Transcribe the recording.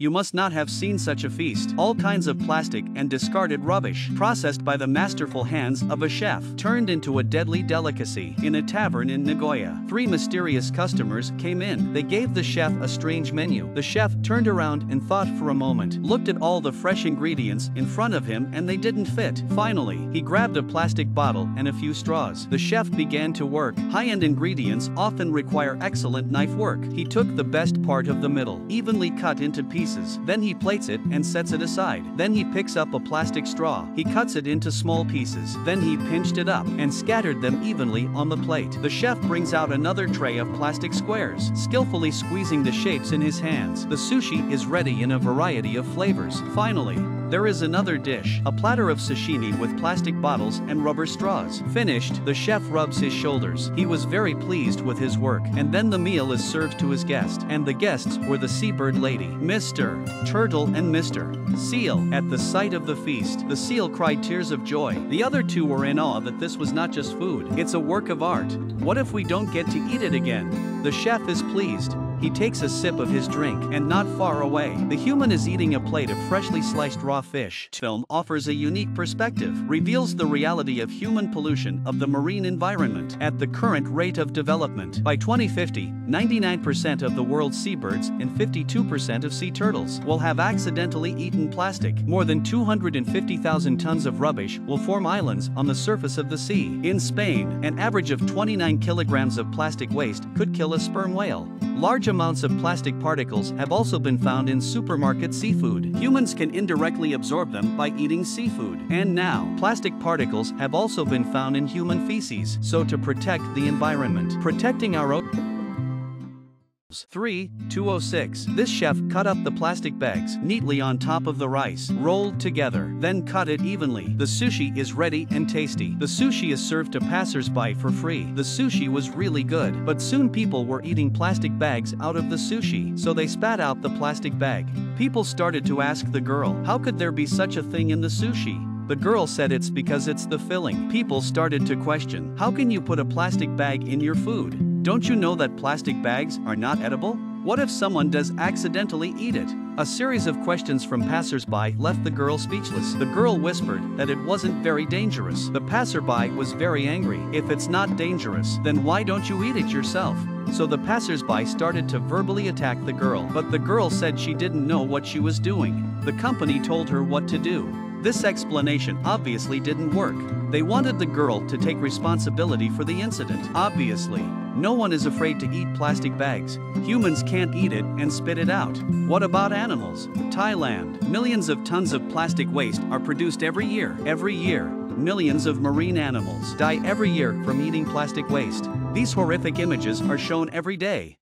You must not have seen such a feast. All kinds of plastic and discarded rubbish, processed by the masterful hands of a chef, turned into a deadly delicacy in a tavern in Nagoya. Three mysterious customers came in. They gave the chef a strange menu. The chef turned around and thought for a moment, looked at all the fresh ingredients in front of him, and they didn't fit. Finally, he grabbed a plastic bottle and a few straws. The chef began to work. High end ingredients often require excellent knife work. He took the best part of the middle, evenly cut into pieces pieces. Then he plates it and sets it aside. Then he picks up a plastic straw. He cuts it into small pieces. Then he pinched it up and scattered them evenly on the plate. The chef brings out another tray of plastic squares, skillfully squeezing the shapes in his hands. The sushi is ready in a variety of flavors. Finally, there is another dish, a platter of sashimi with plastic bottles and rubber straws. Finished, the chef rubs his shoulders. He was very pleased with his work. And then the meal is served to his guest. And the guests were the seabird lady, Mr. Turtle and Mr. Seal. At the sight of the feast, the seal cried tears of joy. The other two were in awe that this was not just food, it's a work of art. What if we don't get to eat it again? The chef is pleased. He takes a sip of his drink, and not far away, the human is eating a plate of freshly sliced raw fish. Film offers a unique perspective, reveals the reality of human pollution of the marine environment at the current rate of development. By 2050, 99% of the world's seabirds and 52% of sea turtles will have accidentally eaten plastic. More than 250,000 tons of rubbish will form islands on the surface of the sea. In Spain, an average of 29 kilograms of plastic waste could kill a sperm whale. Large amounts of plastic particles have also been found in supermarket seafood. Humans can indirectly absorb them by eating seafood. And now, plastic particles have also been found in human feces. So to protect the environment, protecting our own 3. 206. This chef cut up the plastic bags neatly on top of the rice, rolled together, then cut it evenly. The sushi is ready and tasty. The sushi is served to passersby for free. The sushi was really good, but soon people were eating plastic bags out of the sushi, so they spat out the plastic bag. People started to ask the girl, how could there be such a thing in the sushi? The girl said it's because it's the filling. People started to question, how can you put a plastic bag in your food? Don't you know that plastic bags are not edible? What if someone does accidentally eat it? A series of questions from passersby left the girl speechless. The girl whispered that it wasn't very dangerous. The passerby was very angry. If it's not dangerous, then why don't you eat it yourself? So the passersby started to verbally attack the girl, but the girl said she didn't know what she was doing. The company told her what to do. This explanation obviously didn't work. They wanted the girl to take responsibility for the incident. Obviously, no one is afraid to eat plastic bags. Humans can't eat it and spit it out. What about animals? Thailand. Millions of tons of plastic waste are produced every year. Every year, millions of marine animals die every year from eating plastic waste. These horrific images are shown every day.